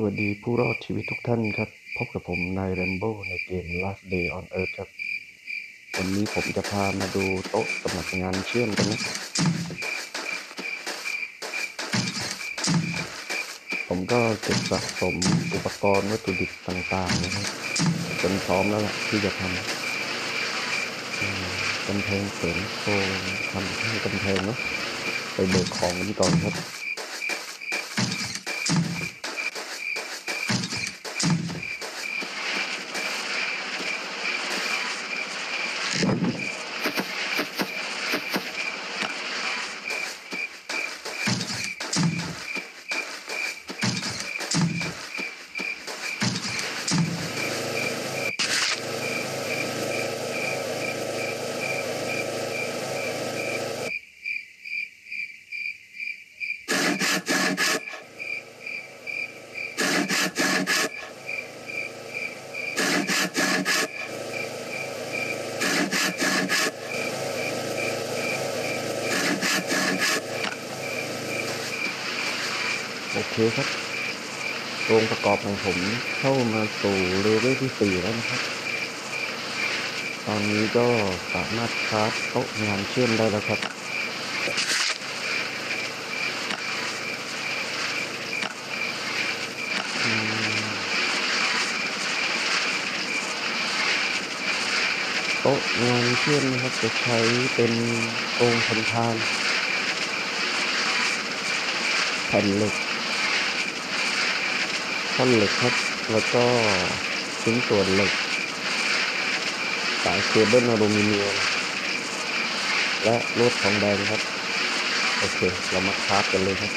สวัสดีผู้รอดชีวิตทุกท่านครับ พบกับผมนายแรมโบ้ในเกม Last Day on Earth ครับ วันนี้ผมจะพามาดูโต๊ะสำหรับงานเชื่อมกันนะผมก็เก็บสะสมอุปกรณ์วัตถุดิบต่างๆนะครับจนพร้อมแล้วล่ะที่จะทำกำแพงเสริมโครงทำให้กำแพงเนาะไปเบิกของกันก่อนครับ โอเคครับโรงประกอบของผมเข้ามาสู่เลเวลที่สี่แล้วนะครับ ตอนนี้ก็สามารถคราฟโต๊ะงานเชื่อมได้แล้วครับโต๊ะงานเชื่อมนะครับจะใช้เป็นโครงทำทานแผ่นเหล็ก ท่อนเหล็กครับ แล้วก็ชิ้นส่วนเหล็ก สายเคเบิลอลูมิเนียม และลวดทองแดงครับ โอเค เรามาคราฟกันเลยครับ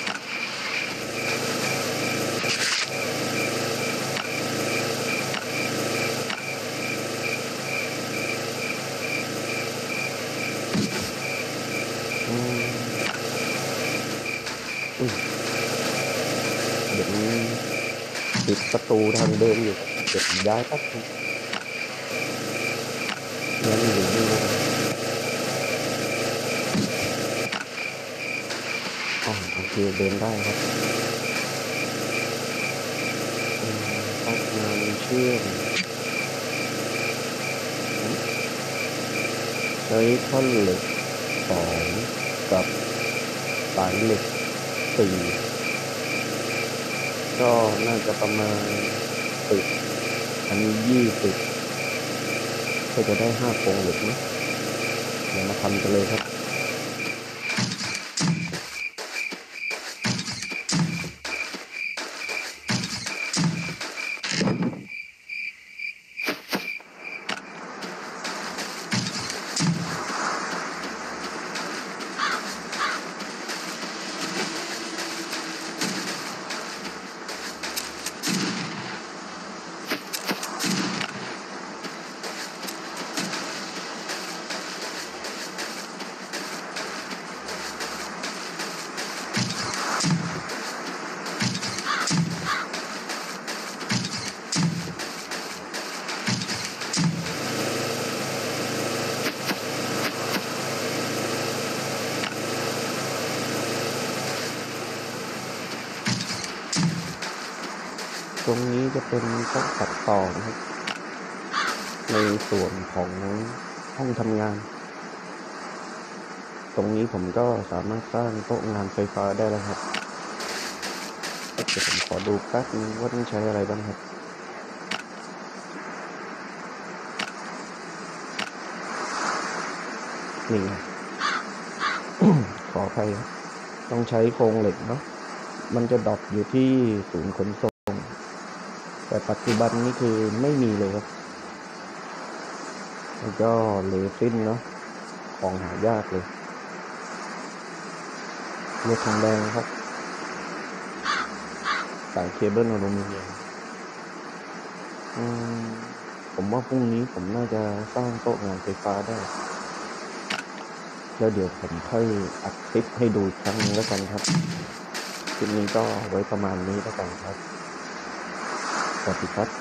อืมอุ้ยเดี๋ยวนี้ ปิดประตูทางเดินอยู่ครับย้ายแป๊บนึงย้ายอยู่นี่เลยอ๋อโอเคเดินได้ครับอืมต้งานเชื่อมอืมใช้ท่อนเหล็กสองกับสายเหล็กสี่ ก็น่าจะประมาณสิบอันนี้ยี่สิบก็จะได้ห้าโปรงเหล็กนะเดี๋ยวมาทำกันเลยครับ ตรงนี้จะเป็นต้องตัดต่อนะครับ ในส่วนของห้องทำงาน ตรงนี้ผมก็สามารถสร้างโต๊ะงานไฟฟ้าได้แล้วครับเดี๋ยวผมขอดูแป๊บนึงว่าต้องใช้อะไรบ้างครับนี่ขออภัยครต้องใช้โครงเหล็กเนาะมันจะ drop อยู่ที่ศูนย์ขนส่ง แต่ปัจจุบันนี้คือไม่มีเลยครับแล้วก็เลซินเนาะของหายากเลยเลือดทองแดงครับ สายเคเบิลอลูมิเนียมอืมผมว่าพรุ่งนี้ผมน่าจะสร้างโต๊ะงานไฟฟ้าได้ แล้วเดี๋ยวผมค่อยอัดคลิปให้ดูครั้งนึงแล้วกันครับ คลิปนี้ก็ไว้ประมาณนี้แล้วกันครับ สวัสดีครับ